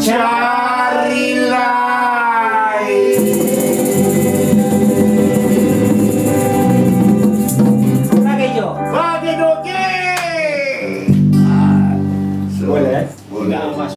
child.